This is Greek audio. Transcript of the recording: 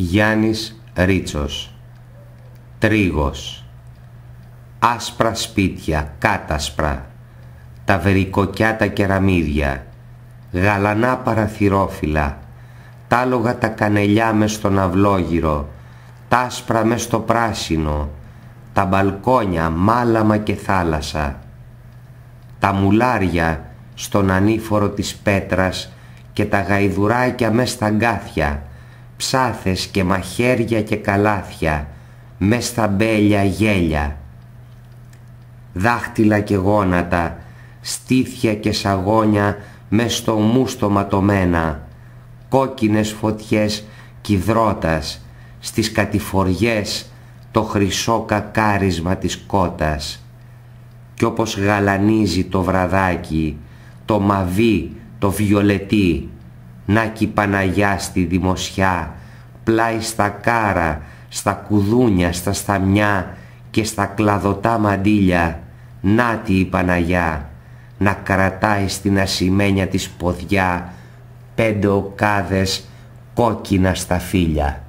Γιάννης Ρίτσος. Τρίγος. Άσπρα σπίτια, κάτασπρα. Τα βερικοκιά τα κεραμίδια. Γαλανά παραθυρόφυλλα. Τάλογα τα κανελιά μες στον αυλόγυρο. Τάσπρα μες στο πράσινο. Τα μπαλκόνια, μάλαμα και θάλασσα. Τα μουλάρια στον ανήφορο της πέτρας και τα γαϊδουράκια μες στα γκάθια ψάθες και μαχαίρια και καλάθια, μες στα μπέλια γέλια. Δάχτυλα και γόνατα, στήθια και σαγόνια, μες στο μούστο ματωμένα, κόκκινες φωτιές κυδρότας, στις κατηφοριές το χρυσό κακάρισμα της κότας. Κι όπως γαλανίζει το βραδάκι, το μαβί, το βιολετί, Νάκη Παναγιά στη δημοσιά, πλάι στα κάρα, στα κουδούνια, στα σταμιά και στα κλαδωτά μαντήλια, νάτι η Παναγιά, να κρατάει στην ασημένια της ποδιά πέντε οκάδες κόκκινα στα φύλλα.